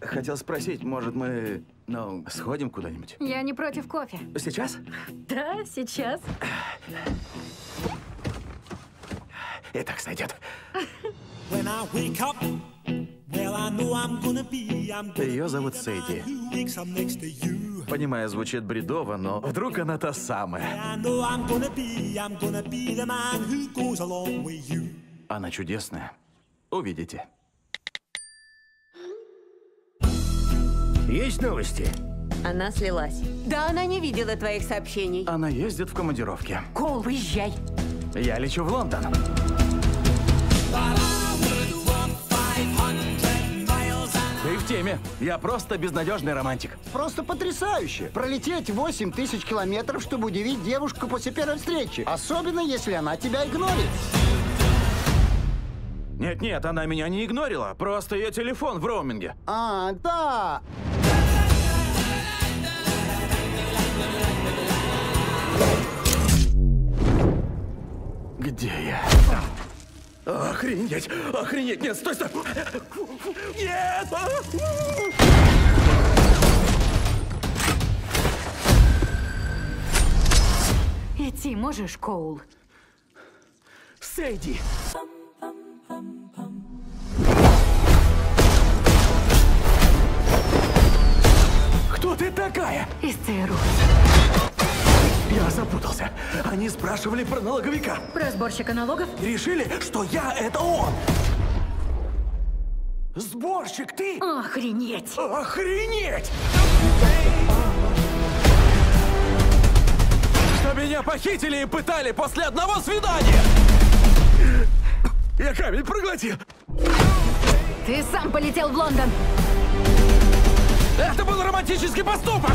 Хотел спросить, может, мы, ну, сходим куда-нибудь? Я не против кофе. Сейчас? Да, сейчас. И так сойдет. Ее зовут Сэйди. Понимаю, звучит бредово, но вдруг она та самая. I know I'm Есть новости? Она слилась. Да, она не видела твоих сообщений. Она ездит в командировке. Кол, выезжай. Я лечу в Лондон. Ты в теме. Я просто безнадежный романтик. Просто потрясающе! Пролететь 8 тысяч километров, чтобы удивить девушку после первой встречи. Особенно, если она тебя игнорит. Нет-нет, она меня не игнорила. Просто ее телефон в роуминге. А, да! Где я? Охренеть! Охренеть! Нет, стой, стой! Нет! Идти можешь, Коул? Сэйди! Кто ты такая? Из ЦРУ. Запутался. Они спрашивали про налоговика. Про сборщика налогов? Решили, что я — это он. Сборщик, ты? Охренеть! Охренеть! Что меня похитили и пытали после одного свидания! Я камень проглотил! Ты сам полетел в Лондон! Это был романтический поступок!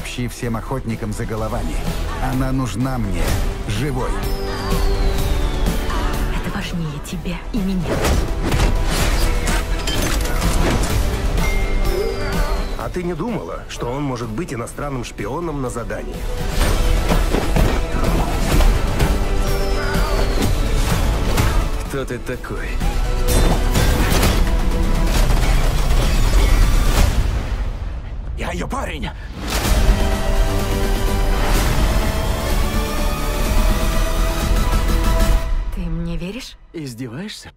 Сообщи всем охотникам за головами. Она нужна мне, живой. Это важнее тебя и меня. А ты не думала, что он может быть иностранным шпионом на задании? Кто ты такой? Я ее парень! Издеваешься?